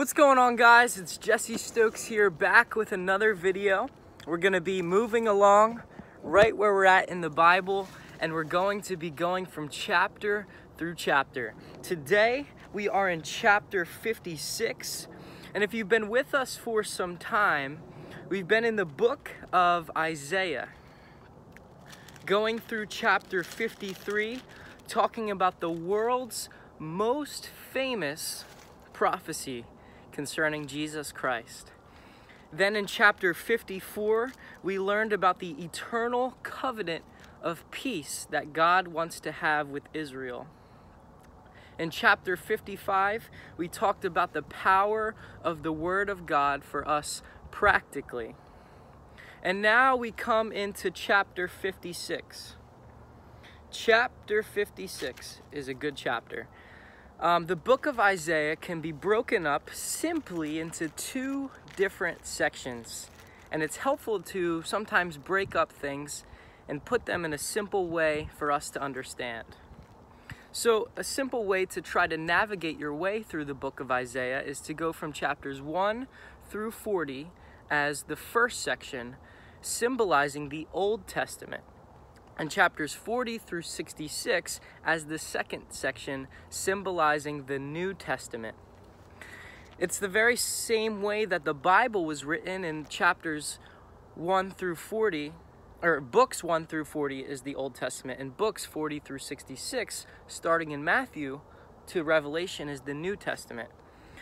What's going on guys? It's Jesse Stokes here back with another video. We're going to be moving along right where we're at in the Bible and we're going to be going from chapter through chapter. Today we are in chapter 56 and if you've been with us for some time, we've been in the book of Isaiah going through chapter 53 talking about the world's most famous prophecy concerning Jesus Christ. Then in chapter 54, we learned about the eternal covenant of peace that God wants to have with Israel. In chapter 55, we talked about the power of the Word of God for us practically. And now we come into chapter 56. Chapter 56 is a good chapter. Um, the book of Isaiah can be broken up simply into two different sections. And it's helpful to sometimes break up things and put them in a simple way for us to understand. So, a simple way to try to navigate your way through the book of Isaiah is to go from chapters 1 through 40 as the first section, symbolizing the Old Testament and chapters 40 through 66 as the second section symbolizing the New Testament. It's the very same way that the Bible was written in chapters 1 through 40, or books 1 through 40 is the Old Testament, and books 40 through 66, starting in Matthew to Revelation, is the New Testament.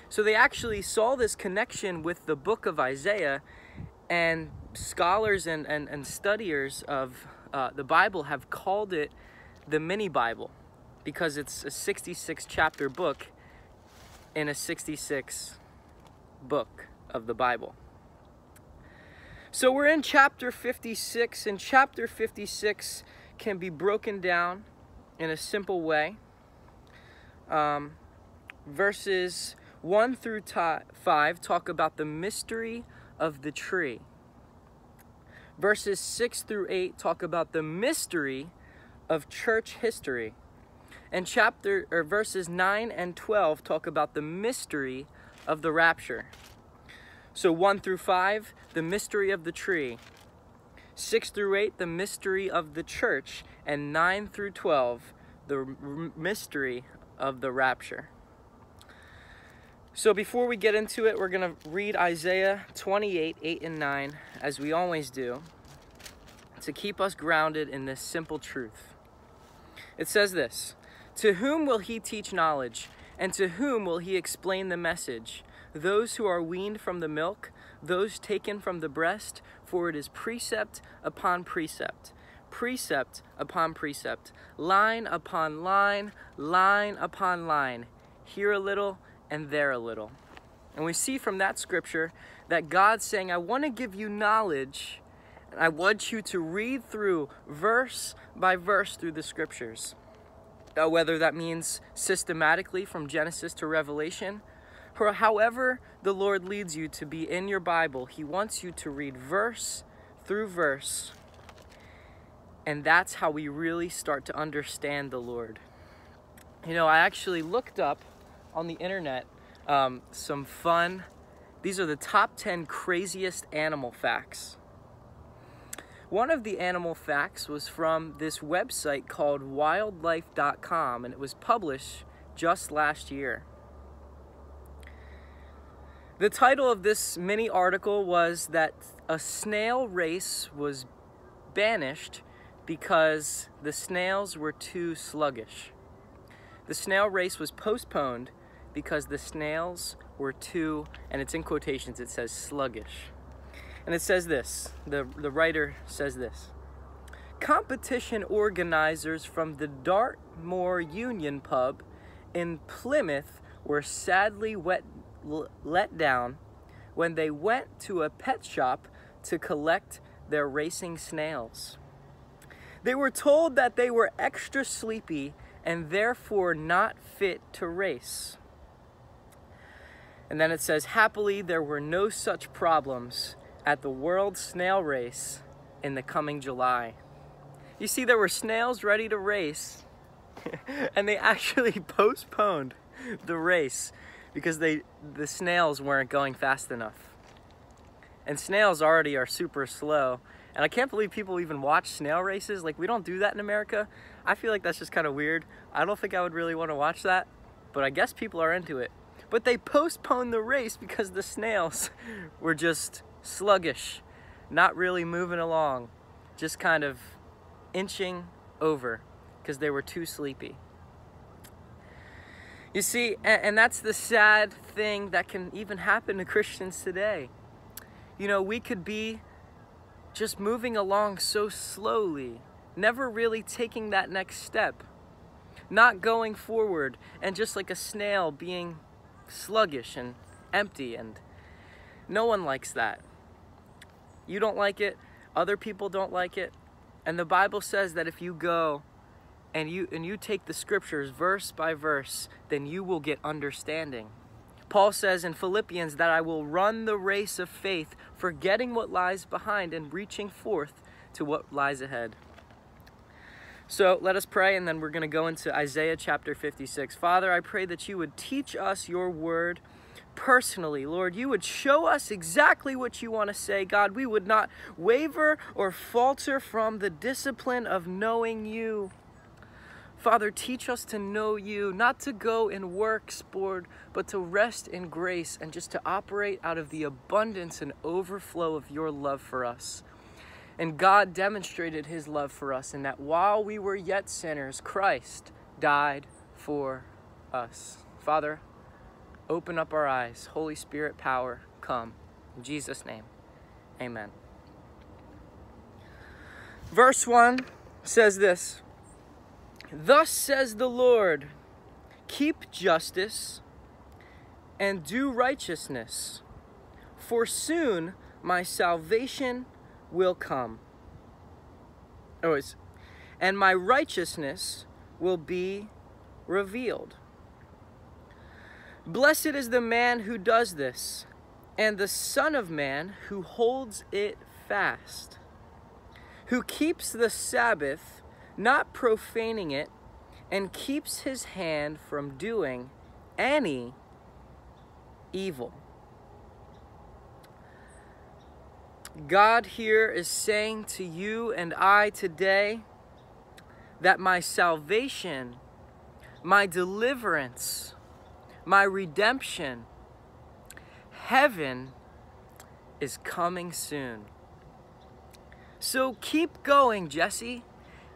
So they actually saw this connection with the book of Isaiah, and scholars and, and, and studiers of uh, the Bible have called it the mini Bible because it's a 66 chapter book in a 66 book of the Bible. So we're in chapter 56, and chapter 56 can be broken down in a simple way. Um, verses 1 through 5 talk about the mystery of the tree. Verses 6 through 8 talk about the mystery of church history. And chapter or verses 9 and 12 talk about the mystery of the rapture. So 1 through 5, the mystery of the tree. 6 through 8, the mystery of the church, and 9 through 12, the mystery of the rapture. So before we get into it, we're going to read Isaiah 28, 8 and 9, as we always do, to keep us grounded in this simple truth. It says this, To whom will he teach knowledge, and to whom will he explain the message? Those who are weaned from the milk, those taken from the breast, for it is precept upon precept, precept upon precept, line upon line, line upon line, here a little, and there a little. And we see from that scripture that God's saying, I want to give you knowledge, and I want you to read through verse by verse through the scriptures. Uh, whether that means systematically from Genesis to Revelation, or however the Lord leads you to be in your Bible, He wants you to read verse through verse. And that's how we really start to understand the Lord. You know, I actually looked up on the internet um, some fun. These are the top 10 craziest animal facts. One of the animal facts was from this website called wildlife.com and it was published just last year. The title of this mini article was that a snail race was banished because the snails were too sluggish. The snail race was postponed because the snails were too, and it's in quotations, it says sluggish. And it says this, the, the writer says this. Competition organizers from the Dartmoor Union Pub in Plymouth were sadly wet, let down when they went to a pet shop to collect their racing snails. They were told that they were extra sleepy and therefore not fit to race. And then it says, happily, there were no such problems at the World Snail Race in the coming July. You see, there were snails ready to race, and they actually postponed the race because they the snails weren't going fast enough. And snails already are super slow. And I can't believe people even watch snail races. Like we don't do that in America. I feel like that's just kind of weird. I don't think I would really want to watch that, but I guess people are into it. But they postponed the race because the snails were just sluggish, not really moving along, just kind of inching over because they were too sleepy. You see, and, and, that's the sad thing that can even happen to Christians today. You know, we could be just moving along so slowly, never really taking that next step, not going forward, and just like a snail being sluggish and empty, and no one likes that. You don't like it, other people don't like it, and the Bible says that if you go and you and you take the scriptures verse by verse, then you will get understanding. Paul says in Philippians that I will run the race of faith, forgetting what lies behind and reaching forth to what lies ahead. So let us pray, and then we're going to go into Isaiah chapter 56. Father, I pray that you would teach us your word personally. Lord, you would show us exactly what you want to say. God, we would not waver or falter from the discipline of knowing you. Father, teach us to know you, not to go in works, Lord, but to rest in grace and just to operate out of the abundance and overflow of your love for us. And God demonstrated his love for us in that while we were yet sinners, Christ died for us. Father, open up our eyes. Holy Spirit power, come. In Jesus' name, amen. Verse 1 says this. Thus says the Lord, keep justice and do righteousness, for soon my salvation will come. Oh, and my righteousness will be revealed. Blessed is the man who does this, and the Son of Man who holds it fast, who keeps the Sabbath not profaning it, and keeps his hand from doing any evil. God here is saying to you and I today that my salvation, my deliverance, my redemption, heaven is coming soon. So keep going, Jesse.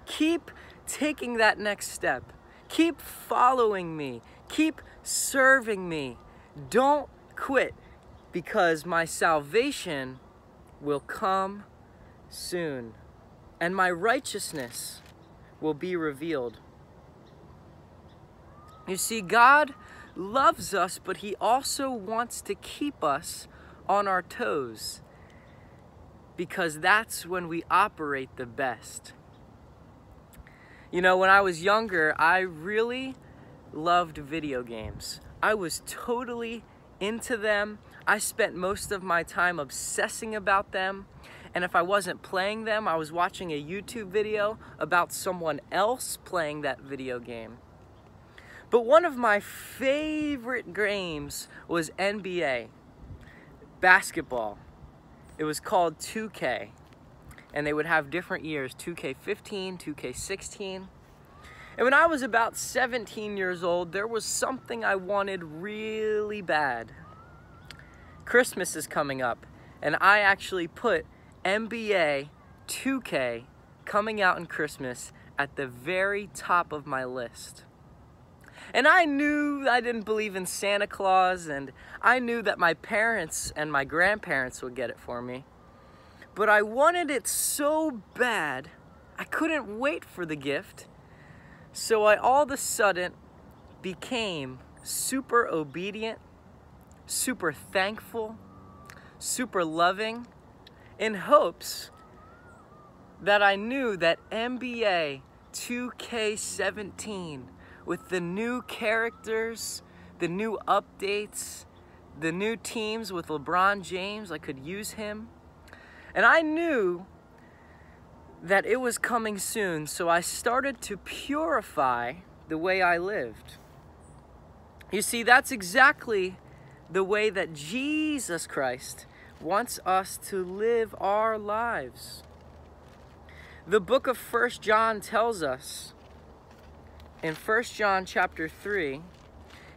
Keep taking that next step. Keep following me. Keep serving me. Don't quit because my salvation will come soon and my righteousness will be revealed. You see, God loves us, but He also wants to keep us on our toes because that's when we operate the best. You know, when I was younger, I really loved video games. I was totally into them. I spent most of my time obsessing about them. And if I wasn't playing them, I was watching a YouTube video about someone else playing that video game. But one of my favorite games was NBA, basketball. It was called 2K and they would have different years 2K15, 2K16. And when I was about 17 years old, there was something I wanted really bad. Christmas is coming up, and I actually put NBA 2K coming out in Christmas at the very top of my list. And I knew I didn't believe in Santa Claus, and I knew that my parents and my grandparents would get it for me but I wanted it so bad, I couldn't wait for the gift. So I all of a sudden became super obedient, super thankful, super loving, in hopes that I knew that NBA 2K17 with the new characters, the new updates, the new teams with LeBron James, I could use him. And I knew that it was coming soon, so I started to purify the way I lived. You see, that's exactly the way that Jesus Christ wants us to live our lives. The book of First John tells us in First John chapter 3,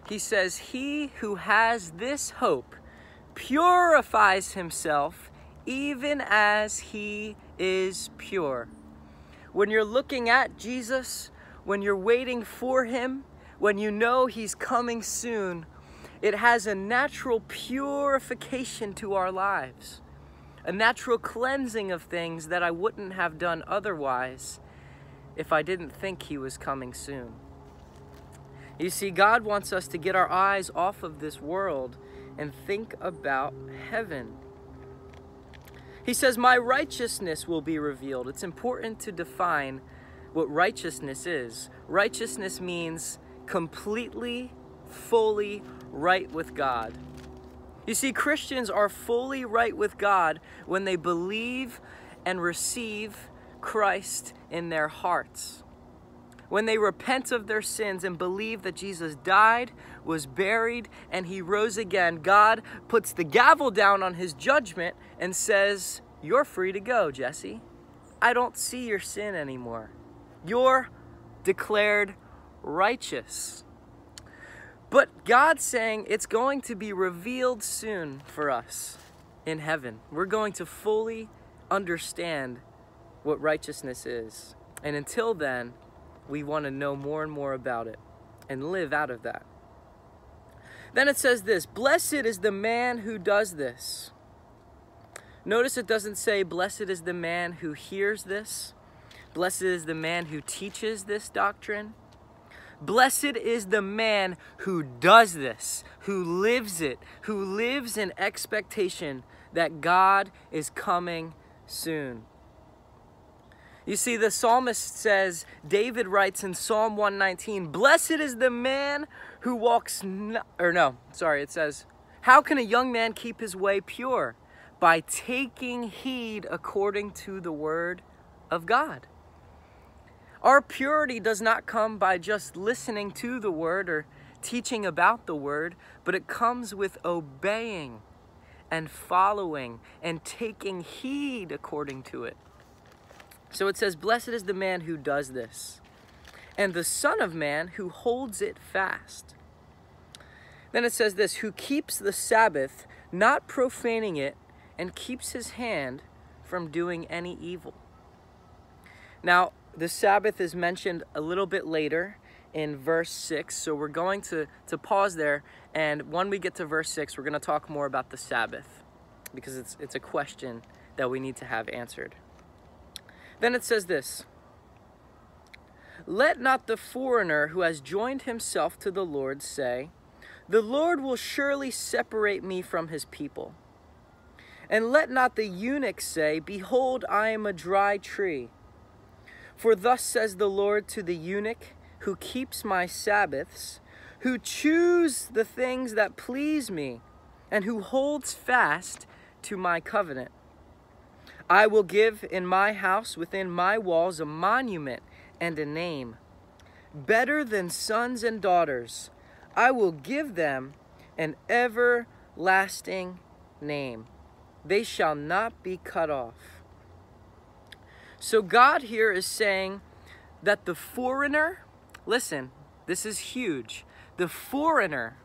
he says, He who has this hope purifies himself even as he is pure. When you're looking at Jesus, when you're waiting for him, when you know he's coming soon, it has a natural purification to our lives, a natural cleansing of things that I wouldn't have done otherwise if I didn't think he was coming soon. You see, God wants us to get our eyes off of this world and think about heaven. He says, My righteousness will be revealed. It's important to define what righteousness is. Righteousness means completely, fully right with God. You see, Christians are fully right with God when they believe and receive Christ in their hearts when they repent of their sins and believe that Jesus died, was buried, and he rose again, God puts the gavel down on his judgment and says, You're free to go, Jesse. I don't see your sin anymore. You're declared righteous. But God's saying it's going to be revealed soon for us in heaven. We're going to fully understand what righteousness is. And until then, we want to know more and more about it and live out of that. Then it says this Blessed is the man who does this. Notice it doesn't say, Blessed is the man who hears this. Blessed is the man who teaches this doctrine. Blessed is the man who does this, who lives it, who lives in expectation that God is coming soon. You see, the psalmist says, David writes in Psalm 119, Blessed is the man who walks, or no, sorry, it says, How can a young man keep his way pure? By taking heed according to the word of God. Our purity does not come by just listening to the word or teaching about the word, but it comes with obeying and following and taking heed according to it. So it says, Blessed is the man who does this, and the Son of Man who holds it fast. Then it says this, who keeps the Sabbath, not profaning it, and keeps his hand from doing any evil. Now, the Sabbath is mentioned a little bit later in verse 6, so we're going to, to pause there, and when we get to verse 6, we're going to talk more about the Sabbath, because it's, it's a question that we need to have answered. Then it says this Let not the foreigner who has joined himself to the Lord say, The Lord will surely separate me from his people. And let not the eunuch say, Behold, I am a dry tree. For thus says the Lord to the eunuch who keeps my Sabbaths, who choose the things that please me, and who holds fast to my covenant. I will give in my house within my walls a monument and a name. Better than sons and daughters, I will give them an everlasting name. They shall not be cut off. So God here is saying that the foreigner, listen, this is huge. The foreigner,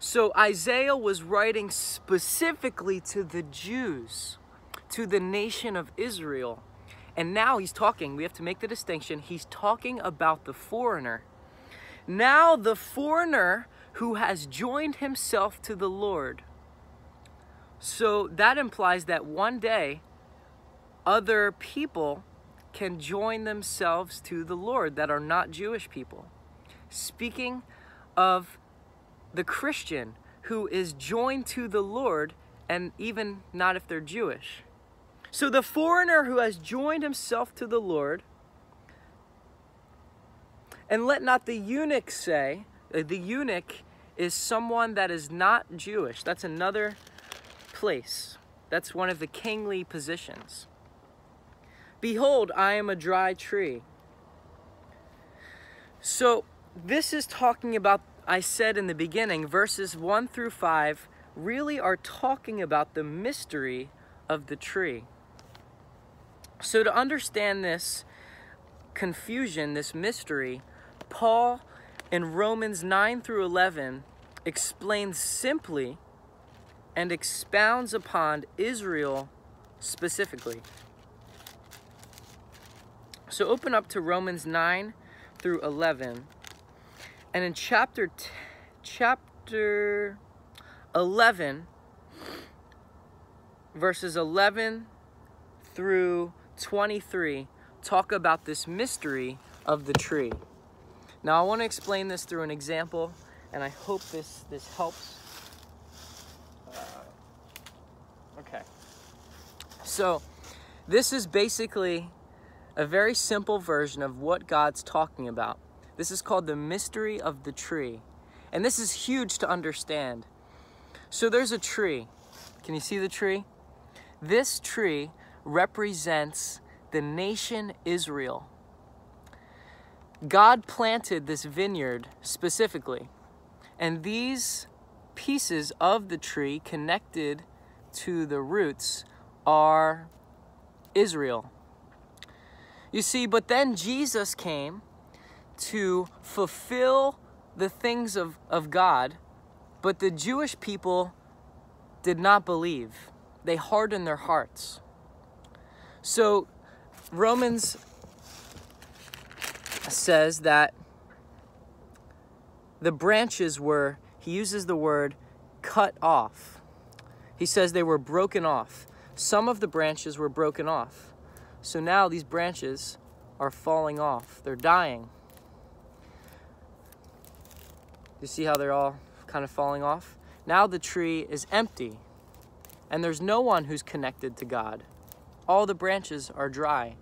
so Isaiah was writing specifically to the Jews to the nation of Israel. And now he's talking, we have to make the distinction, he's talking about the foreigner. Now, the foreigner who has joined himself to the Lord. So that implies that one day other people can join themselves to the Lord that are not Jewish people. Speaking of the Christian who is joined to the Lord, and even not if they're Jewish. So the foreigner who has joined himself to the Lord, and let not the eunuch say, uh, the eunuch is someone that is not Jewish. That's another place. That's one of the kingly positions. Behold, I am a dry tree. So this is talking about I said in the beginning, verses 1 through 5 really are talking about the mystery of the tree. So, to understand this confusion, this mystery, Paul in Romans 9 through 11 explains simply and expounds upon Israel specifically. So open up to Romans 9 through 11. And in chapter chapter 11 verses 11 through 23 talk about this mystery of the tree. Now I want to explain this through an example and I hope this this helps. Uh, okay. So this is basically a very simple version of what God's talking about. This is called the mystery of the tree. And this is huge to understand. So there's a tree. Can you see the tree? This tree represents the nation Israel. God planted this vineyard specifically, and these pieces of the tree connected to the roots are Israel. You see, but then Jesus came to fulfill the things of, of God, but the Jewish people did not believe. They hardened their hearts. So Romans says that the branches were, he uses the word cut off. He says they were broken off. Some of the branches were broken off. So now these branches are falling off. They're dying. You see how they're all kind of falling off? Now the tree is empty, and there's no one who's connected to God. All the branches are dry.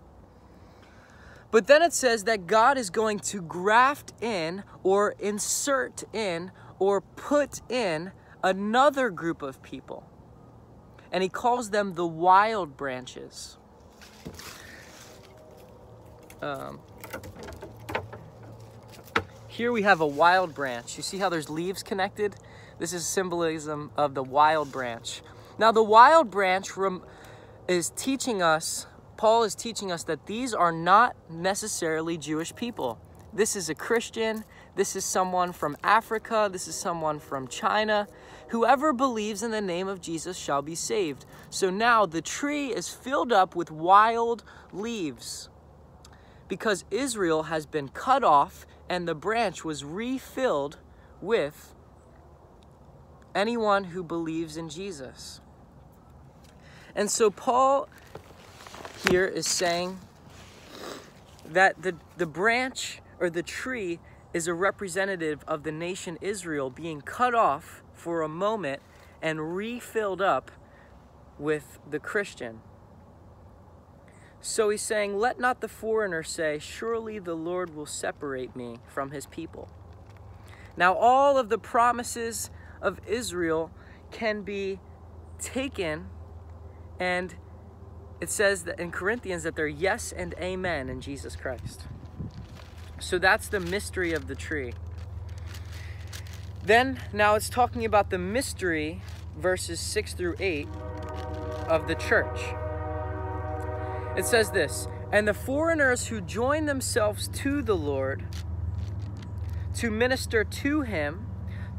But then it says that God is going to graft in or insert in or put in another group of people. And he calls them the wild branches. Um, here we have a wild branch. You see how there's leaves connected? This is symbolism of the wild branch. Now, the wild branch is teaching us, Paul is teaching us that these are not necessarily Jewish people. This is a Christian. This is someone from Africa. This is someone from China. Whoever believes in the name of Jesus shall be saved. So now the tree is filled up with wild leaves because Israel has been cut off and the branch was refilled with anyone who believes in Jesus. And so Paul here is saying that the, the branch or the tree is a representative of the nation Israel being cut off for a moment and refilled up with the Christian. So he's saying, Let not the foreigner say, Surely the Lord will separate me from his people. Now, all of the promises of Israel can be taken, and it says that in Corinthians that they're yes and amen in Jesus Christ. So that's the mystery of the tree. Then, now it's talking about the mystery, verses 6 through 8, of the church. It says this And the foreigners who join themselves to the Lord, to minister to him,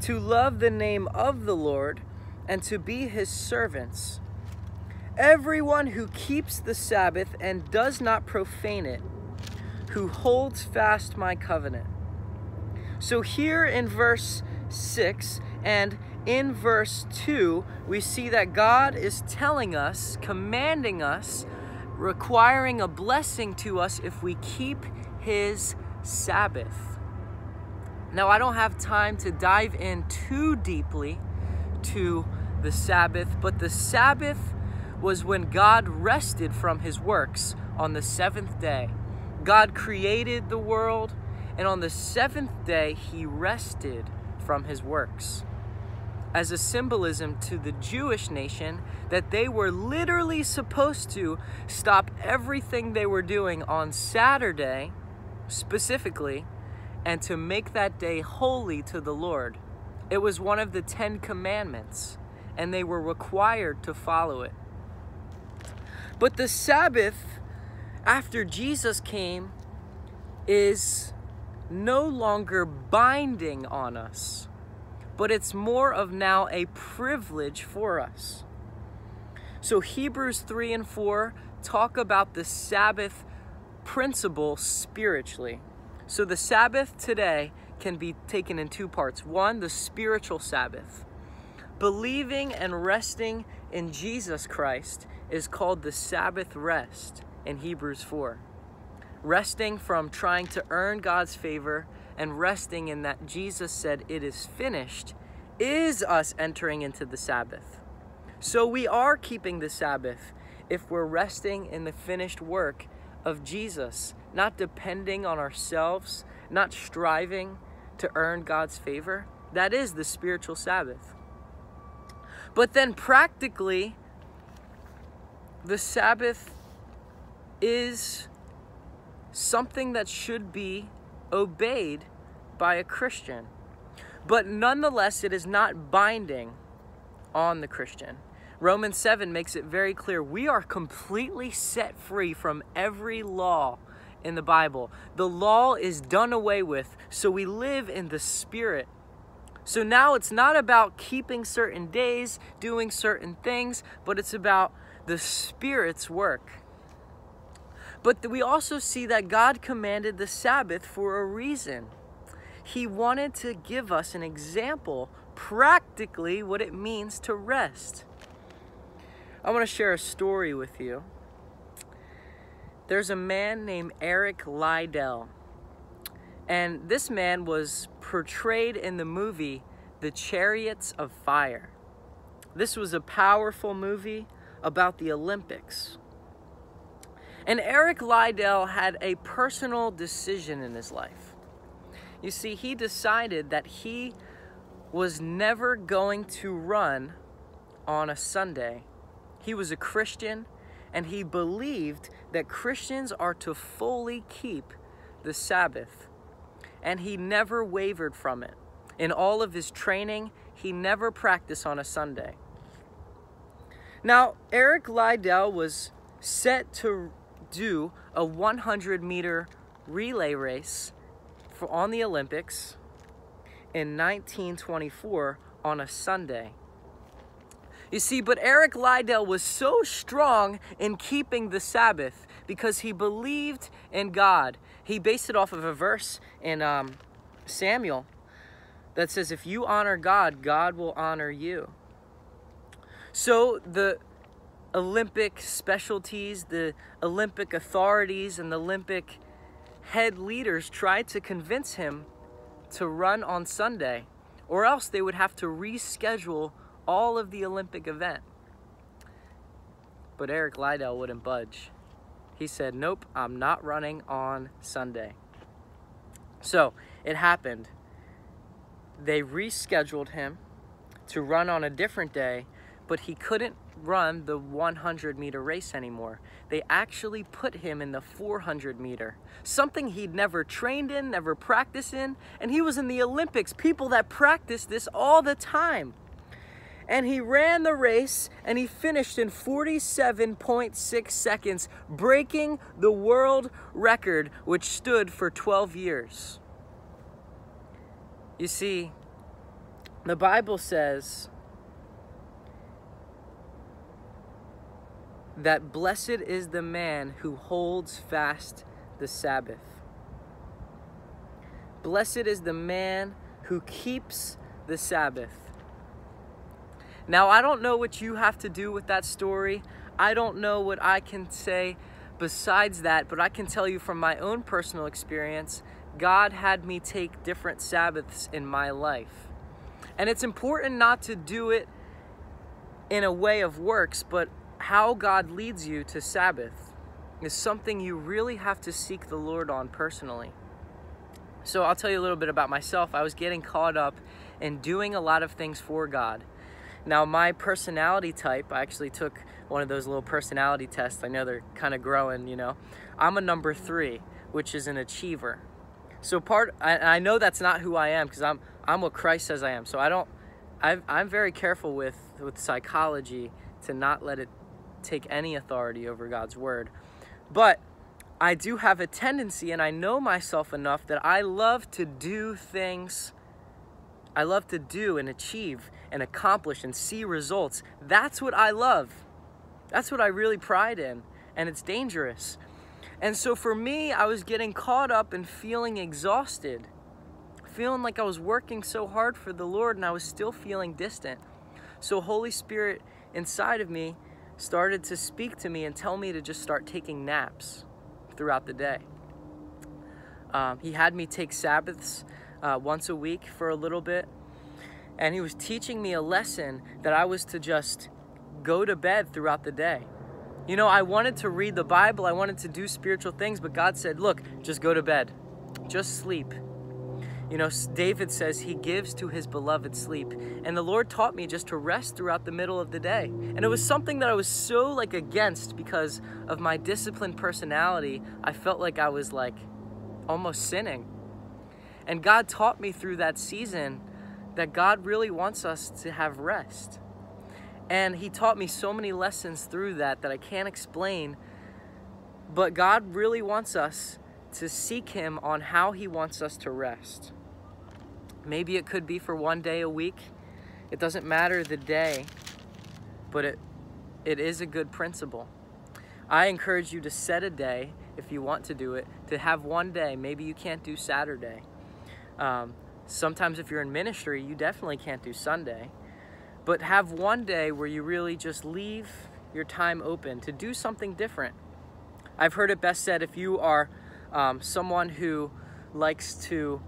to love the name of the Lord, and to be his servants. Everyone who keeps the Sabbath and does not profane it, who holds fast my covenant. So, here in verse 6 and in verse 2, we see that God is telling us, commanding us requiring a blessing to us if we keep His Sabbath. Now, I don't have time to dive in too deeply to the Sabbath, but the Sabbath was when God rested from His works on the seventh day. God created the world, and on the seventh day, He rested from His works as a symbolism to the Jewish nation that they were literally supposed to stop everything they were doing on Saturday, specifically, and to make that day holy to the Lord. It was one of the Ten Commandments, and they were required to follow it. But the Sabbath, after Jesus came, is no longer binding on us, but it's more of now a privilege for us. So Hebrews 3 and 4 talk about the Sabbath principle spiritually. So the Sabbath today can be taken in two parts. One, the spiritual Sabbath. Believing and resting in Jesus Christ is called the Sabbath rest in Hebrews 4 resting from trying to earn God's favor and resting in that Jesus said it is finished is us entering into the Sabbath. So we are keeping the Sabbath if we're resting in the finished work of Jesus, not depending on ourselves, not striving to earn God's favor. That is the spiritual Sabbath. But then practically, the Sabbath is something that should be obeyed by a Christian. But nonetheless, it is not binding on the Christian. Romans 7 makes it very clear we are completely set free from every law in the Bible. The law is done away with, so we live in the Spirit. So now it's not about keeping certain days, doing certain things, but it's about the Spirit's work. But we also see that God commanded the Sabbath for a reason. He wanted to give us an example, practically, what it means to rest. I want to share a story with you. There's a man named Eric Liddell. And this man was portrayed in the movie The Chariots of Fire. This was a powerful movie about the Olympics. And Eric Liddell had a personal decision in his life. You see, he decided that he was never going to run on a Sunday. He was a Christian and he believed that Christians are to fully keep the Sabbath. And he never wavered from it. In all of his training, he never practiced on a Sunday. Now, Eric Liddell was set to do a 100 meter relay race for, on the Olympics in 1924 on a Sunday. You see, but Eric Liddell was so strong in keeping the Sabbath because he believed in God. He based it off of a verse in um, Samuel that says, If you honor God, God will honor you. So the Olympic specialties, the Olympic authorities, and the Olympic head leaders tried to convince him to run on Sunday, or else they would have to reschedule all of the Olympic event. But Eric Liddell wouldn't budge. He said, Nope, I'm not running on Sunday. So it happened. They rescheduled him to run on a different day, but he couldn't run the 100 meter race anymore. They actually put him in the 400 meter, something he'd never trained in, never practiced in, and he was in the Olympics, people that practice this all the time. And he ran the race and he finished in 47.6 seconds, breaking the world record, which stood for 12 years. You see, the Bible says that blessed is the man who holds fast the Sabbath. Blessed is the man who keeps the Sabbath. Now, I don't know what you have to do with that story. I don't know what I can say besides that, but I can tell you from my own personal experience, God had me take different Sabbaths in my life. And it's important not to do it in a way of works, but how God leads you to Sabbath is something you really have to seek the Lord on personally. So I'll tell you a little bit about myself. I was getting caught up in doing a lot of things for God. Now, my personality type, I actually took one of those little personality tests. I know they're kind of growing, you know. I'm a number three, which is an achiever. So part, I, know that's not who I am because I'm I'm what Christ says I am. So I don't, i I'm very careful with with psychology to not let it take any authority over God's word. But I do have a tendency, and I know myself enough that I love to do things. I love to do and achieve and accomplish and see results. That's what I love. That's what I really pride in, and it's dangerous. And so for me, I was getting caught up and feeling exhausted, feeling like I was working so hard for the Lord and I was still feeling distant. So Holy Spirit inside of me started to speak to me and tell me to just start taking naps throughout the day. Um, he had me take Sabbaths uh, once a week for a little bit, and he was teaching me a lesson that I was to just go to bed throughout the day. You know, I wanted to read the Bible, I wanted to do spiritual things, but God said, Look, just go to bed, just sleep. You know, David says he gives to his beloved sleep. And the Lord taught me just to rest throughout the middle of the day. And it was something that I was so like against because of my disciplined personality. I felt like I was like almost sinning. And God taught me through that season that God really wants us to have rest. And he taught me so many lessons through that that I can't explain. But God really wants us to seek him on how he wants us to rest. Maybe it could be for one day a week. It doesn't matter the day, but it, it is a good principle. I encourage you to set a day, if you want to do it, to have one day. Maybe you can't do Saturday. Um, sometimes if you're in ministry, you definitely can't do Sunday. But have one day where you really just leave your time open to do something different. I've heard it best said if you are um, someone who likes to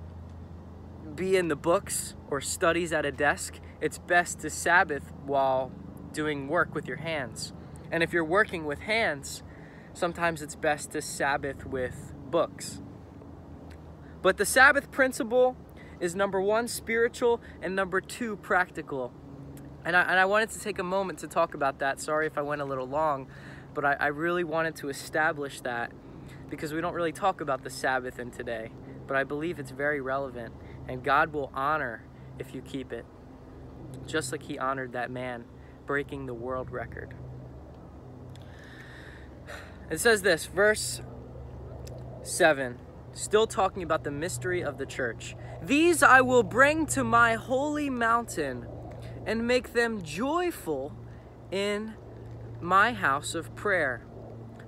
be in the books or studies at a desk, it's best to Sabbath while doing work with your hands. And if you're working with hands, sometimes it's best to Sabbath with books. But the Sabbath principle is number one, spiritual, and number two, practical. And I, and I wanted to take a moment to talk about that. Sorry if I went a little long, but I, I really wanted to establish that because we don't really talk about the Sabbath in today, but I believe it's very relevant and God will honor if you keep it, just like He honored that man breaking the world record. It says this, verse 7, still talking about the mystery of the church. These I will bring to my holy mountain and make them joyful in my house of prayer.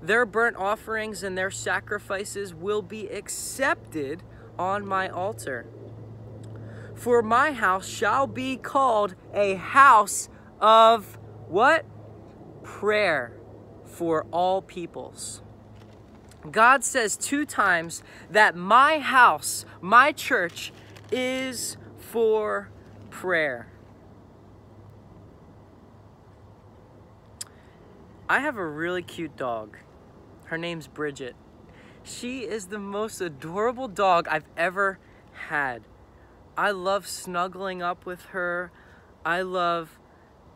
Their burnt offerings and their sacrifices will be accepted on my altar. For my house shall be called a house of what? Prayer for all peoples. God says two times that my house, my church, is for prayer. I have a really cute dog. Her name's Bridget. She is the most adorable dog I've ever had. I love snuggling up with her. I love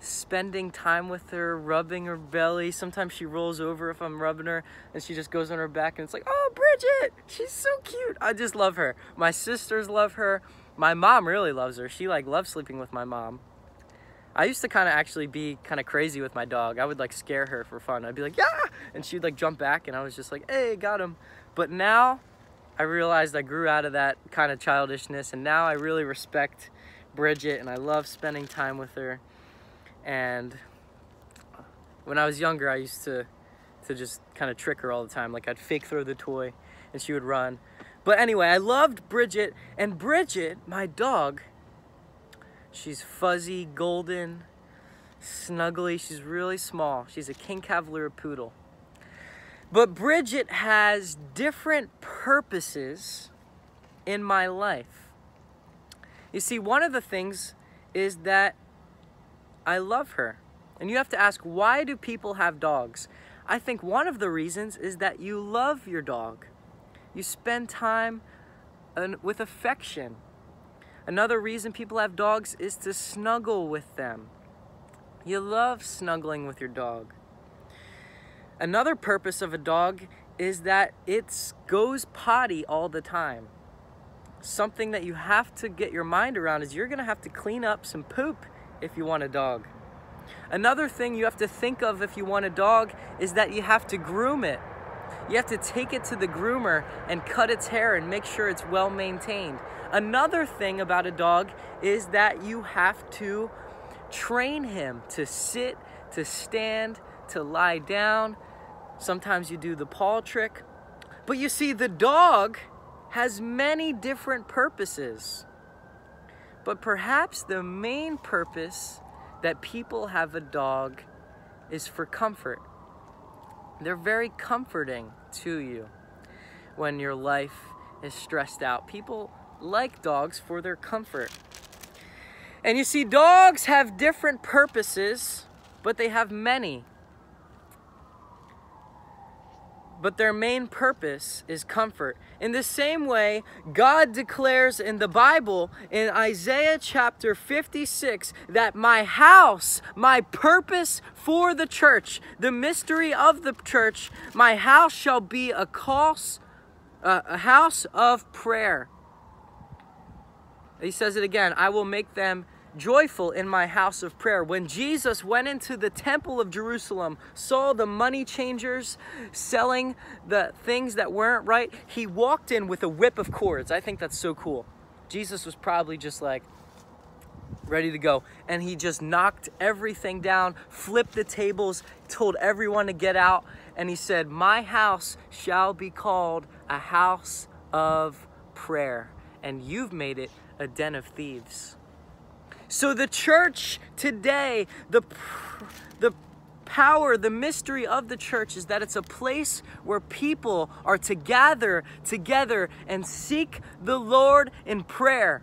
spending time with her, rubbing her belly. Sometimes she rolls over if I'm rubbing her and she just goes on her back and it's like, oh, Bridget, she's so cute. I just love her. My sisters love her. My mom really loves her. She like loves sleeping with my mom. I used to kind of actually be kind of crazy with my dog. I would like scare her for fun. I'd be like, yeah, and she'd like jump back and I was just like, hey, got him. But now I realized I grew out of that kind of childishness and now I really respect Bridget and I love spending time with her. And when I was younger, I used to to just kind of trick her all the time. Like I'd fake throw the toy and she would run. But anyway, I loved Bridget and Bridget, my dog, she's fuzzy, golden, snuggly. She's really small. She's a King Cavalier Poodle. But Bridget has different purposes in my life. You see, one of the things is that I love her. And you have to ask, why do people have dogs? I think one of the reasons is that you love your dog. You spend time with affection. Another reason people have dogs is to snuggle with them. You love snuggling with your dog. Another purpose of a dog is that it goes potty all the time. something that you have to get your mind around is you're going to have to clean up some poop if you want a dog. Another thing you have to think of if you want a dog is that you have to groom it. You have to take it to the groomer and cut its hair and make sure it's well maintained. Another thing about a dog is that you have to train him to sit, to stand, to lie down. Sometimes you do the paw trick. But you see, the dog has many different purposes. But perhaps the main purpose that people have a dog is for comfort. They're very comforting to you when your life is stressed out. People like dogs for their comfort. And you see, dogs have different purposes, but they have many. But their main purpose is comfort. In the same way, God declares in the Bible, in Isaiah chapter 56, that my house, my purpose for the church, the mystery of the church, my house shall be a house, uh, a house of prayer. He says it again, I will make them joyful in my house of prayer. When Jesus went into the temple of Jerusalem, saw the money changers selling the things that weren't right, he walked in with a whip of cords. I think that's so cool. Jesus was probably just like, ready to go. And he just knocked everything down, flipped the tables, told everyone to get out. And he said, My house shall be called a house of prayer. And you've made it a den of thieves. So the church today, the the power, the mystery of the church is that it's a place where people are to gather together and seek the Lord in prayer.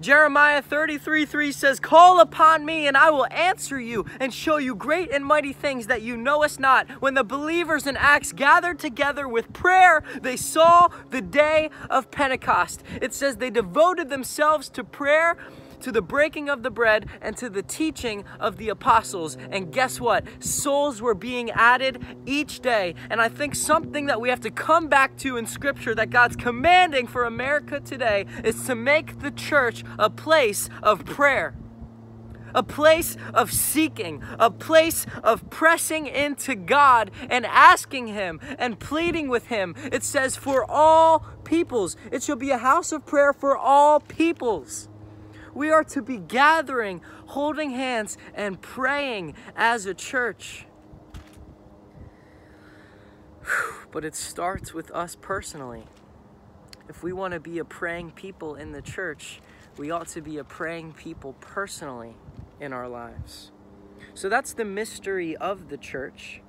Jeremiah 33 3 says, Call upon me, and I will answer you and show you great and mighty things that you know us not. When the believers in Acts gathered together with prayer, they saw the day of Pentecost. It says they devoted themselves to prayer to the breaking of the bread and to the teaching of the apostles. And guess what? Souls were being added each day. And I think something that we have to come back to in Scripture that God's commanding for America today is to make the church a place of prayer a place of seeking, a place of pressing into God and asking Him and pleading with Him. It says, for all peoples. It shall be a house of prayer for all peoples. We are to be gathering, holding hands, and praying as a church. But it starts with us personally. If we want to be a praying people in the church, we ought to be a praying people personally in our lives. So that's the mystery of the church.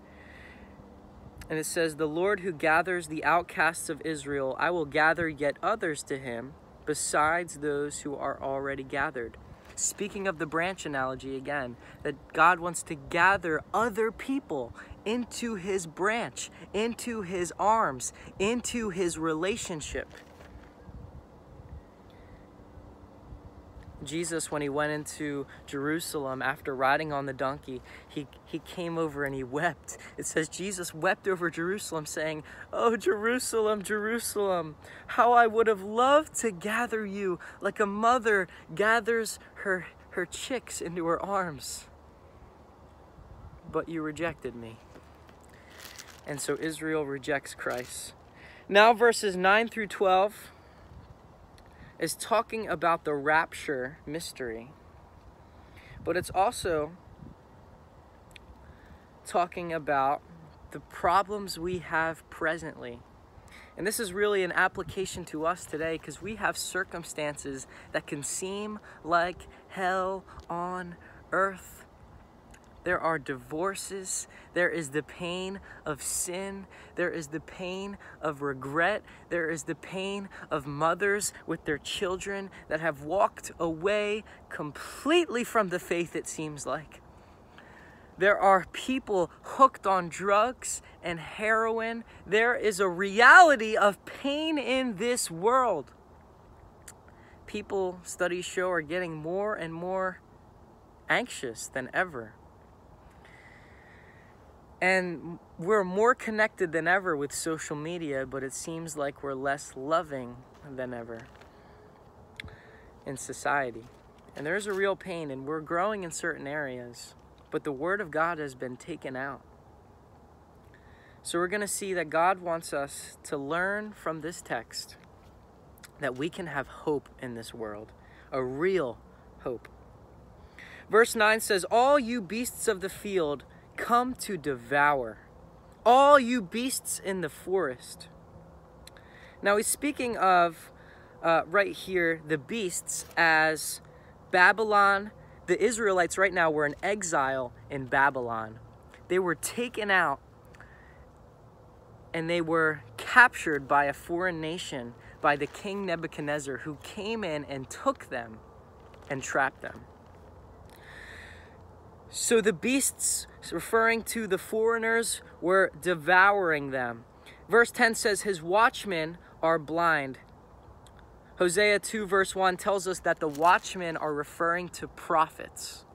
And it says, The Lord who gathers the outcasts of Israel, I will gather yet others to him besides those who are already gathered. Speaking of the branch analogy again, that God wants to gather other people into his branch, into his arms, into his relationship. Jesus, when he went into Jerusalem after riding on the donkey, he, he came over and he wept. It says Jesus wept over Jerusalem, saying, Oh, Jerusalem, Jerusalem, how I would have loved to gather you like a mother gathers her, her chicks into her arms. But you rejected me. And so Israel rejects Christ. Now, verses 9 through 12 is talking about the rapture mystery, but it's also talking about the problems we have presently. And this is really an application to us today because we have circumstances that can seem like hell on earth. There are divorces. There is the pain of sin. There is the pain of regret. There is the pain of mothers with their children that have walked away completely from the faith, it seems like. There are people hooked on drugs and heroin. There is a reality of pain in this world. People, studies show, are getting more and more anxious than ever. And we're more connected than ever with social media, but it seems like we're less loving than ever in society. And there's a real pain, and we're growing in certain areas, but the Word of God has been taken out. So we're going to see that God wants us to learn from this text that we can have hope in this world, a real hope. Verse 9 says, All you beasts of the field come to devour, all you beasts in the forest. Now he's speaking of uh, right here the beasts as Babylon. The Israelites right now were in exile in Babylon. They were taken out and they were captured by a foreign nation, by the king Nebuchadnezzar, who came in and took them and trapped them. So the beasts, referring to the foreigners, were devouring them. Verse 10 says, His watchmen are blind. Hosea 2, verse 1 tells us that the watchmen are referring to prophets.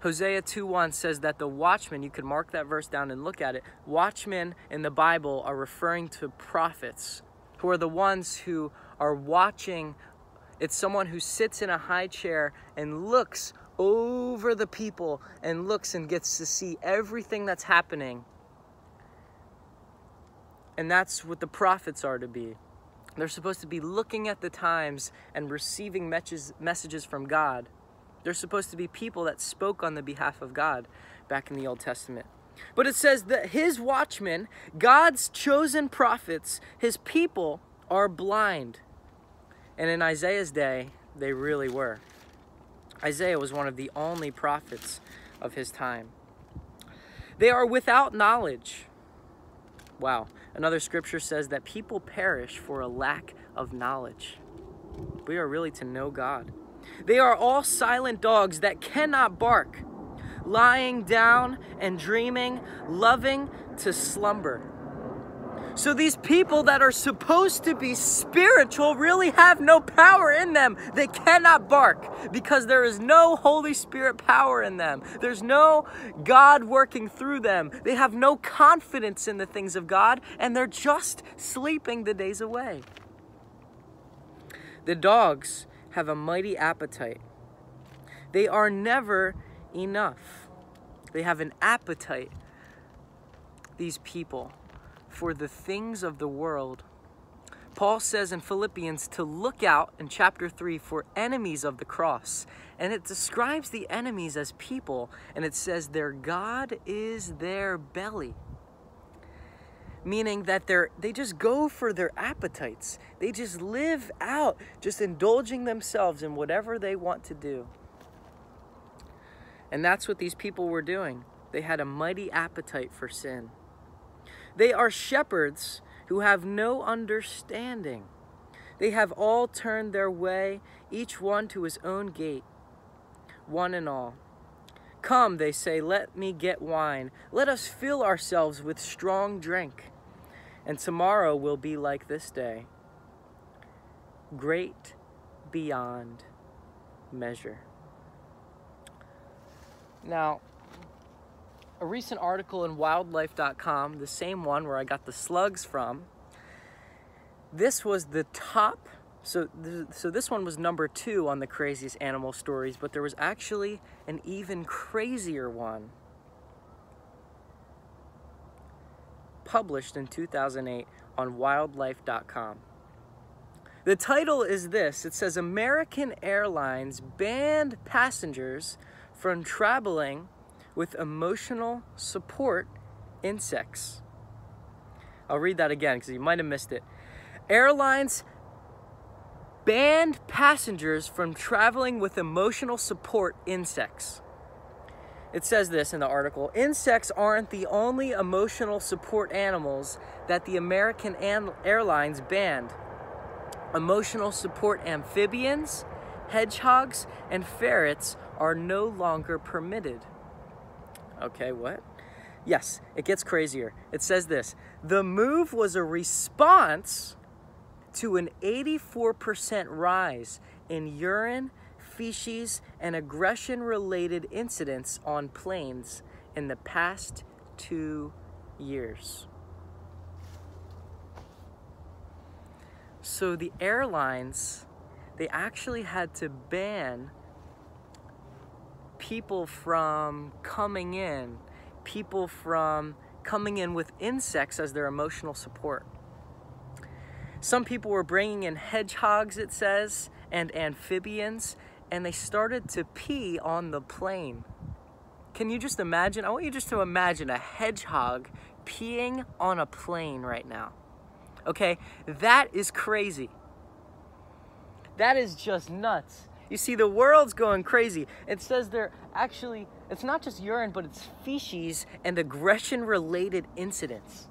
Hosea 2 1 says that the watchmen, you could mark that verse down and look at it. Watchmen in the Bible are referring to prophets, who are the ones who are watching. It's someone who sits in a high chair and looks over the people and looks and gets to see everything that's happening. And that's what the prophets are to be. They're supposed to be looking at the times and receiving messages from God. They're supposed to be people that spoke on the behalf of God back in the Old Testament. But it says that his watchmen, God's chosen prophets, his people, are blind. And in Isaiah's day, they really were. Isaiah was one of the only prophets of his time. They are without knowledge. Wow. Another scripture says that people perish for a lack of knowledge. We are really to know God. They are all silent dogs that cannot bark, lying down and dreaming, loving to slumber. So these people that are supposed to be spiritual really have no power in them. They cannot bark because there is no Holy Spirit power in them. There's no God working through them. They have no confidence in the things of God and they're just sleeping the days away. The dogs have a mighty appetite. They are never enough. They have an appetite, these people, for the things of the world. Paul says in Philippians to look out in chapter 3 for enemies of the cross. And it describes the enemies as people, and it says their God is their belly meaning that they're they just go for their appetites. They just live out, just indulging themselves in whatever they want to do. And that's what these people were doing. They had a mighty appetite for sin. They are shepherds who have no understanding. They have all turned their way, each one to his own gate, one and all. Come, they say, let me get wine. Let us fill ourselves with strong drink and tomorrow will be like this day, great beyond measure. Now, a recent article in wildlife.com, the same one where I got the slugs from, this was the top. So, so this one was number two on the craziest animal stories, but there was actually an even crazier one published in 2008 on wildlife.com. The title is this it says American Airlines banned passengers from traveling with emotional support insects. I'll read that again because you might have missed it. Airlines banned passengers from traveling with emotional support insects. It says this in the article Insects aren't the only emotional support animals that the American Airlines banned. Emotional support amphibians, hedgehogs, and ferrets are no longer permitted. Okay, what? Yes, it gets crazier. It says this The move was a response to an 84% rise in urine feces, and aggression related incidents on planes in the past two years. So the airlines, they actually had to ban people from coming in, people from coming in with insects as their emotional support. Some people were bringing in hedgehogs, it says, and amphibians, and they started to pee on the plane. Can you just imagine? I want you just to imagine a hedgehog peeing on a plane right now. Okay, that is crazy. That is just nuts. You see, the world's going crazy. It says they're actually, it's not just urine, but it's feces and aggression related incidents.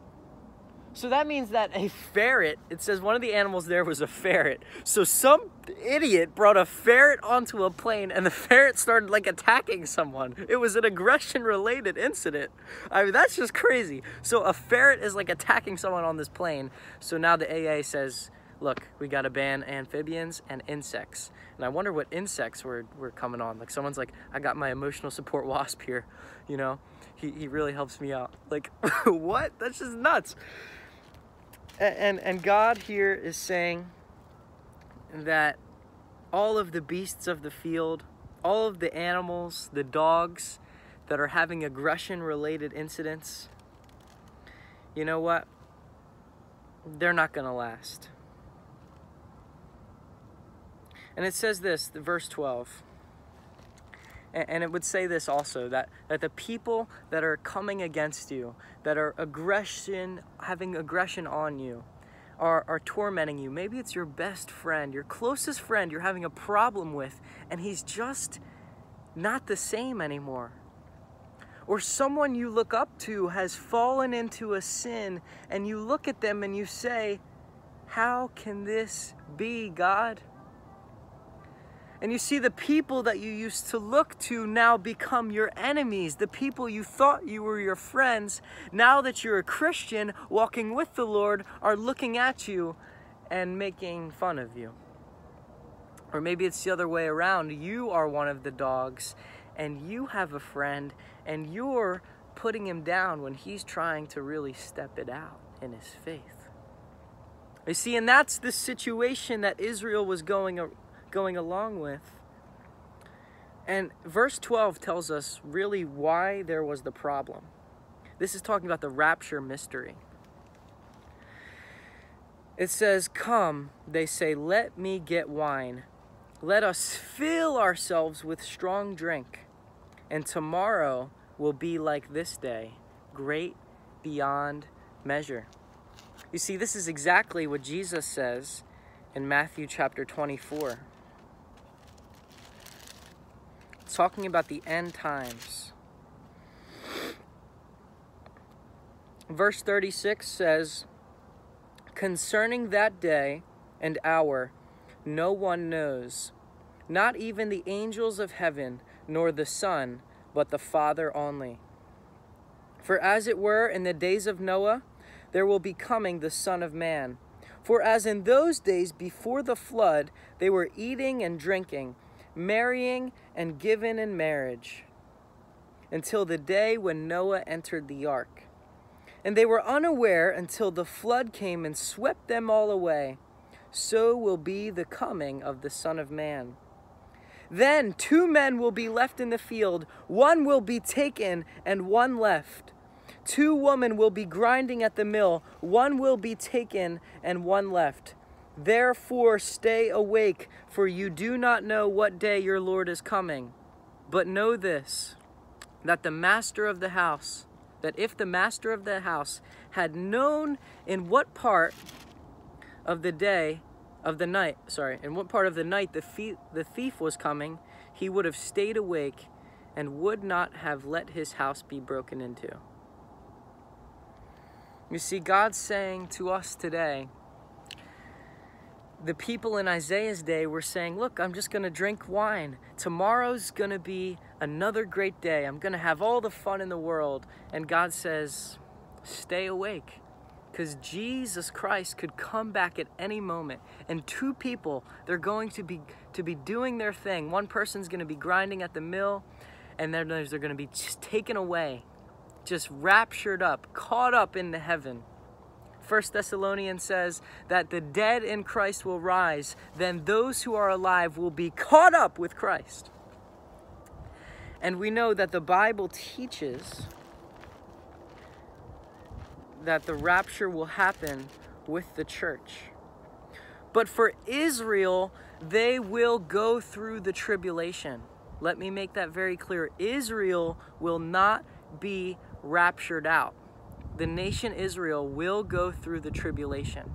So that means that a ferret, it says one of the animals there was a ferret. So some idiot brought a ferret onto a plane and the ferret started like attacking someone. It was an aggression related incident. I mean, that's just crazy. So a ferret is like attacking someone on this plane. So now the AA says, look, we got to ban amphibians and insects. And I wonder what insects were, were coming on. Like someone's like, I got my emotional support wasp here, you know? He, he really helps me out. Like, what? That's just nuts and and God here is saying that all of the beasts of the field, all of the animals, the dogs that are having aggression related incidents, you know what? They're not going to last. And it says this, verse 12. And it would say this also that, that the people that are coming against you, that are aggression, having aggression on you, are, are tormenting you. Maybe it's your best friend, your closest friend you're having a problem with, and he's just not the same anymore. Or someone you look up to has fallen into a sin, and you look at them and you say, How can this be, God? And you see the people that you used to look to now become your enemies. The people you thought you were your friends, now that you're a Christian walking with the Lord, are looking at you and making fun of you. Or maybe it's the other way around. You are one of the dogs and you have a friend and you're putting him down when he's trying to really step it out in his faith. You see, and that's the situation that Israel was going going along with. And verse 12 tells us really why there was the problem. This is talking about the rapture mystery. It says, Come, they say, let me get wine. Let us fill ourselves with strong drink. And tomorrow will be like this day, great beyond measure. You see, this is exactly what Jesus says in Matthew chapter 24 talking about the end times. Verse 36 says, Concerning that day and hour, no one knows, not even the angels of heaven, nor the Son, but the Father only. For as it were in the days of Noah, there will be coming the Son of Man. For as in those days before the flood, they were eating and drinking, marrying and given in marriage until the day when Noah entered the ark. And they were unaware until the flood came and swept them all away. So will be the coming of the Son of Man. Then two men will be left in the field, one will be taken and one left. Two women will be grinding at the mill, one will be taken and one left. Therefore, stay awake, for you do not know what day your Lord is coming. But know this that the master of the house, that if the master of the house had known in what part of the day, of the night, sorry, in what part of the night the, the thief was coming, he would have stayed awake and would not have let his house be broken into. You see, God's saying to us today, the people in Isaiah's day were saying, Look, I'm just going to drink wine. Tomorrow's going to be another great day. I'm going to have all the fun in the world. And God says, Stay awake. Because Jesus Christ could come back at any moment. And two people, they're going to be, to be doing their thing. One person's going to be grinding at the mill, and then they're going to be just taken away just raptured up, caught up into heaven. First Thessalonians says that the dead in Christ will rise, then those who are alive will be caught up with Christ. And we know that the Bible teaches that the rapture will happen with the church. But for Israel, they will go through the tribulation. Let me make that very clear. Israel will not be raptured out. The nation Israel will go through the tribulation.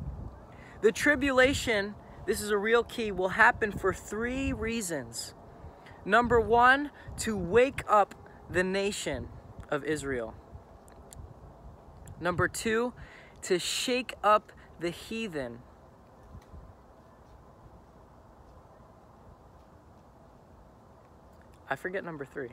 The tribulation, this is a real key, will happen for three reasons. Number one, to wake up the nation of Israel. Number two, to shake up the heathen. I forget number three.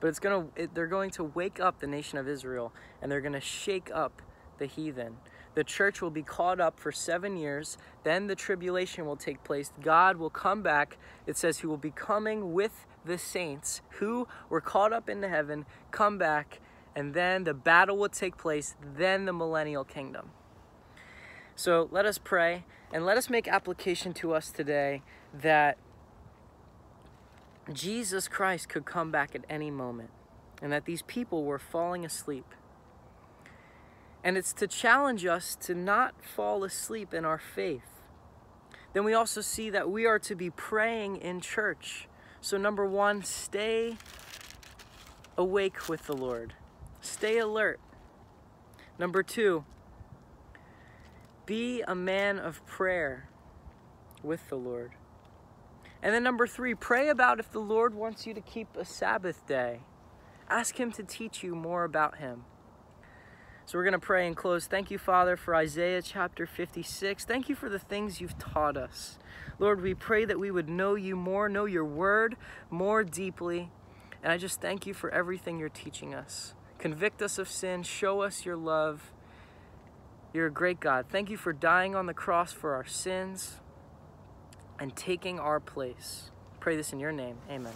But it's gonna it, they're going to wake up the nation of Israel and they're gonna shake up the heathen. The church will be caught up for seven years. Then the tribulation will take place. God will come back. It says he will be coming with the saints who were caught up into heaven, come back, and then the battle will take place. Then the millennial kingdom. So let us pray and let us make application to us today that Jesus Christ could come back at any moment and that these people were falling asleep. And it's to challenge us to not fall asleep in our faith. Then we also see that we are to be praying in church. So, number one, stay awake with the Lord, stay alert. Number two, be a man of prayer with the Lord. And then number three, pray about if the Lord wants you to keep a Sabbath day. Ask Him to teach you more about Him. So we're going to pray and close. Thank you, Father, for Isaiah chapter 56. Thank you for the things you've taught us. Lord, we pray that we would know you more, know your word more deeply. And I just thank you for everything you're teaching us. Convict us of sin, show us your love. You're a great God. Thank you for dying on the cross for our sins and taking our place. Pray this in your name. Amen.